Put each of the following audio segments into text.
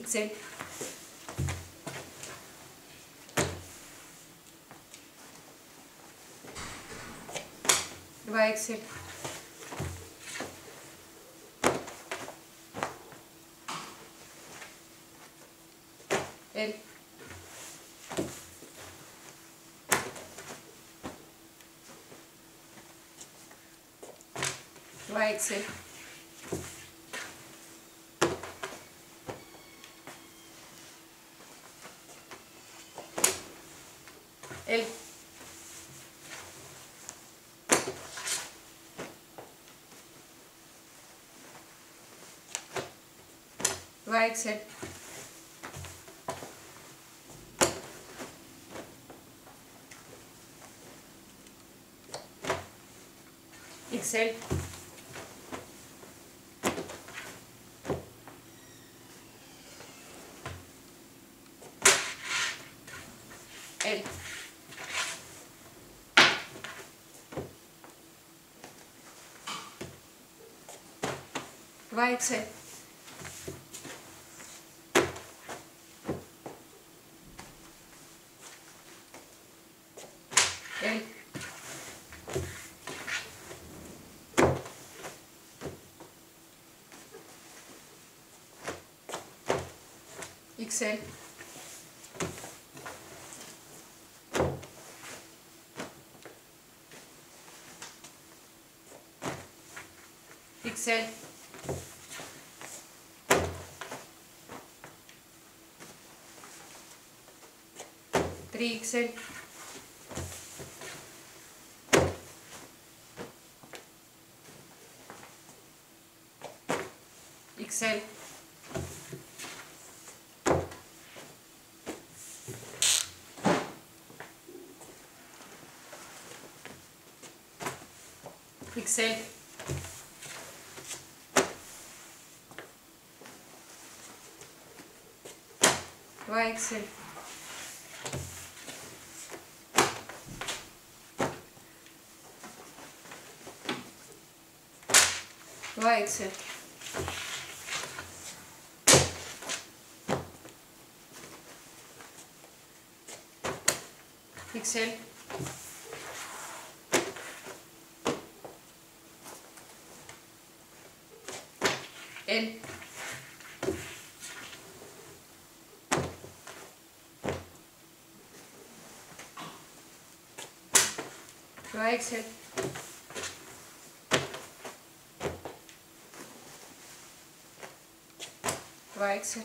diek zijn. Waar ik zeg. En waar ik zeg. right side. Exhale. Right side Okay. Excel. Excel. Three Excel. pixel pixel ouais excel. Ouais excel. Pixel. L. Dry Excel. Dry Excel.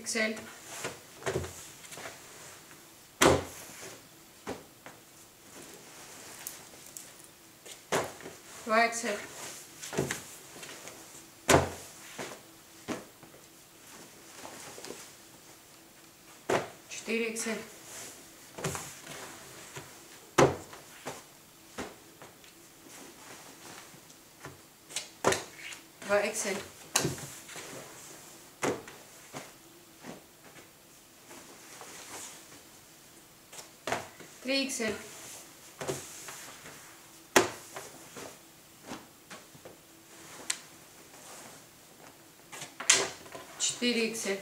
wie gesagt, war jetzt halt schwierig sind. War Excel. 3XL. Четыре иксель.